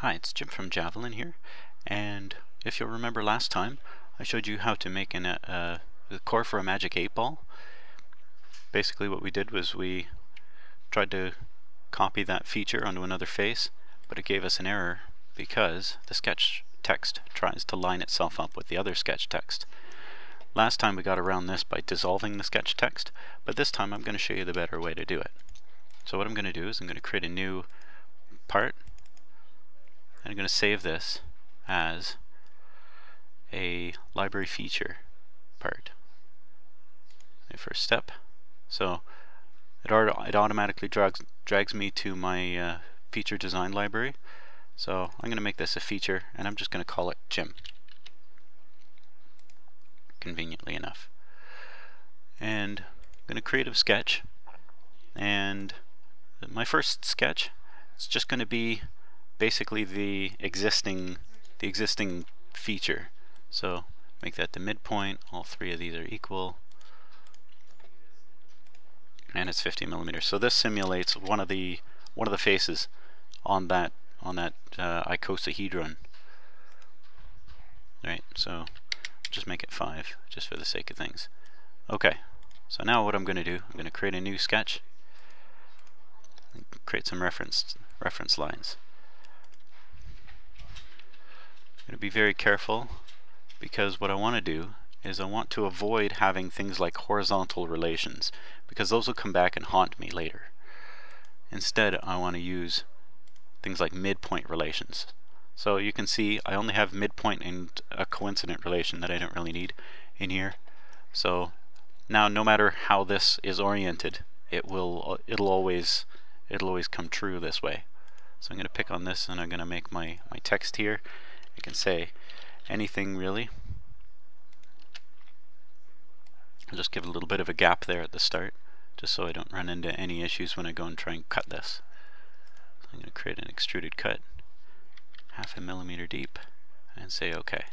Hi, it's Jim from Javelin here, and if you'll remember last time, I showed you how to make an, uh, a core for a magic 8 ball. Basically what we did was we tried to copy that feature onto another face, but it gave us an error because the sketch text tries to line itself up with the other sketch text. Last time we got around this by dissolving the sketch text, but this time I'm going to show you the better way to do it. So what I'm going to do is I'm going to create a new part I'm going to save this as a library feature part. My first step. So it, it automatically drags, drags me to my uh, feature design library. So I'm going to make this a feature and I'm just going to call it Jim. Conveniently enough. And I'm going to create a sketch and my first sketch it's just going to be basically the existing the existing feature. So make that the midpoint. All three of these are equal. And it's 50 millimeters. So this simulates one of the one of the faces on that on that uh, icosahedron. Right. So just make it five, just for the sake of things. Okay. So now what I'm going to do, I'm going to create a new sketch. Create some reference reference lines going to be very careful because what I want to do is I want to avoid having things like horizontal relations because those will come back and haunt me later. Instead, I want to use things like midpoint relations. So you can see I only have midpoint and a coincident relation that I don't really need in here. So now no matter how this is oriented, it will it'll always it'll always come true this way. So I'm going to pick on this and I'm going to make my, my text here Can say anything really. I'll just give a little bit of a gap there at the start just so I don't run into any issues when I go and try and cut this. So I'm going to create an extruded cut half a millimeter deep and say OK.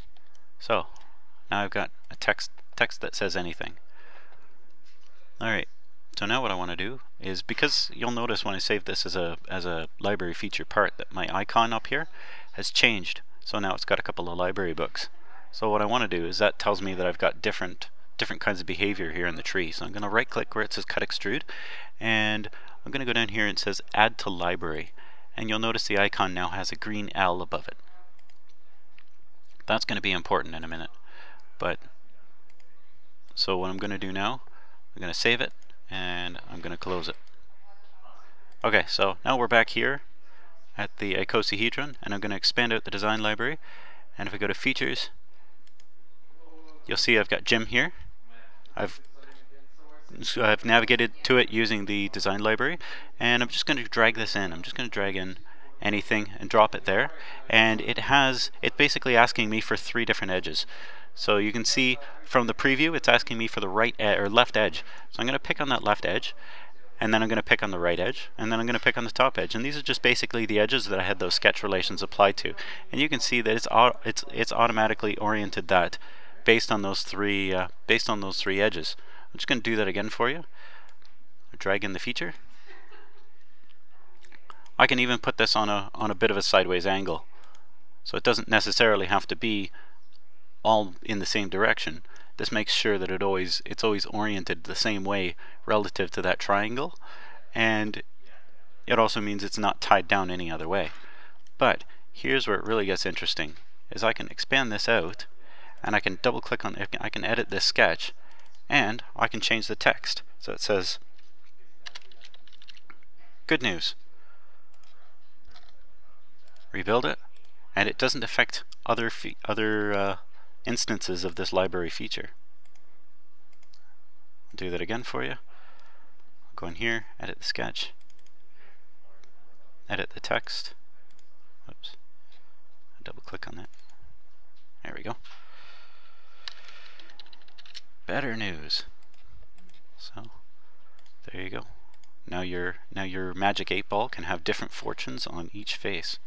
So now I've got a text text that says anything. Alright, so now what I want to do is because you'll notice when I save this as a as a library feature part that my icon up here has changed. So now it's got a couple of library books. So what I want to do is that tells me that I've got different different kinds of behavior here in the tree. So I'm going to right click where it says cut extrude and I'm going to go down here and it says add to library and you'll notice the icon now has a green L above it. That's going to be important in a minute. But so what I'm going to do now, I'm going to save it and I'm going to close it. Okay, so now we're back here at the icosahedron and I'm going to expand out the design library. And if I go to features you'll see I've got Jim here. I've so I've navigated to it using the design library. And I'm just going to drag this in. I'm just going to drag in anything and drop it there. And it has it's basically asking me for three different edges. So you can see from the preview it's asking me for the right or left edge. So I'm going to pick on that left edge and then I'm going to pick on the right edge, and then I'm going to pick on the top edge. And these are just basically the edges that I had those sketch relations applied to. And you can see that it's it's it's automatically oriented that based on those three uh, based on those three edges. I'm just going to do that again for you. Drag in the feature. I can even put this on a on a bit of a sideways angle, so it doesn't necessarily have to be all in the same direction. This makes sure that it always it's always oriented the same way relative to that triangle and it also means it's not tied down any other way. But here's where it really gets interesting is I can expand this out and I can double click on it. I can edit this sketch and I can change the text. So it says good news. Rebuild it and it doesn't affect other other uh, instances of this library feature. I'll do that again for you. I'll go in here, edit the sketch, edit the text. Oops. Double click on that. There we go. Better news. So there you go. Now your now your magic 8 ball can have different fortunes on each face.